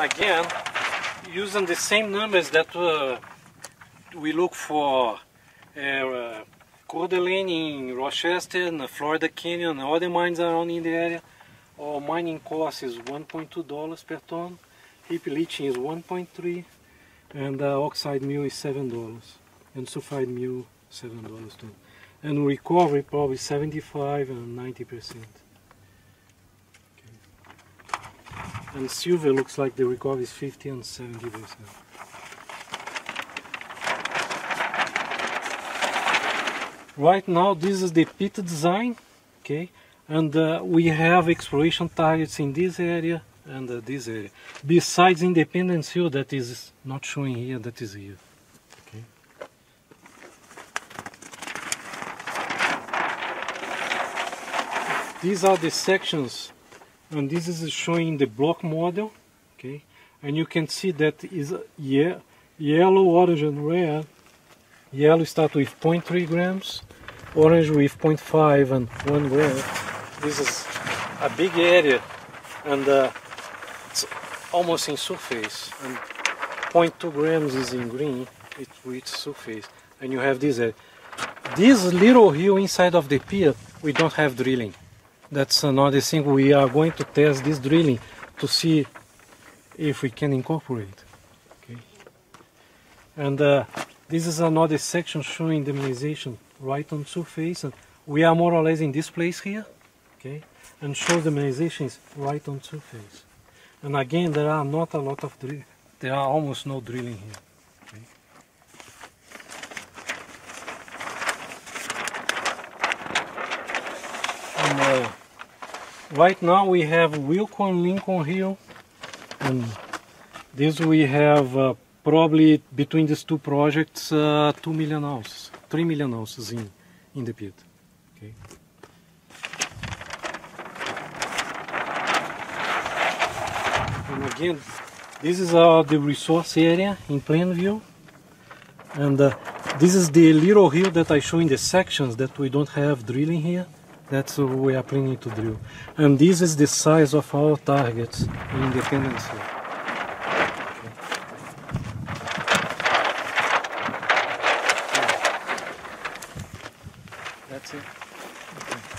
again, using the same numbers that uh, we look for uh, Coeur d'Alene in Rochester, and Florida Canyon, and other mines around in the area, our mining cost is $1.2 per ton, heap leaching is 1.3, and uh, oxide mill is $7, and sulfide mill $7 ton. And recovery probably 75 and 90 percent. And silver looks like the recovery is 50 and 70 percent. Right now this is the pit design, okay, and uh, we have exploration targets in this area and uh, this area. Besides Independence Hill that is not showing here, that is here. Okay. These are the sections and this is showing the block model okay? And you can see that is ye yellow orange and red. Yellow start with 0.3 grams orange with 0.5 and 1 gram this is a big area and uh, it's almost in surface. And 0.2 grams is in green it with surface. And you have this area. this little hill inside of the pit we don't have drilling that's another thing. We are going to test this drilling to see if we can incorporate. Okay. And uh, this is another section showing the mineralization right on surface and we are more or less in this place here okay and show the mineralization is right on surface. And again there are not a lot of drill there are almost no drilling here And, uh, right now we have Wilco Lincoln Hill and this we have uh, probably between these two projects uh, 2 million ounces 3 million ounces in in the pit okay? And again this is uh, the resource area in plan view and uh, this is the little hill that I show in the sections that we don't have drilling here that's what we are planning to drill. And this is the size of our targets in the That's it. Okay.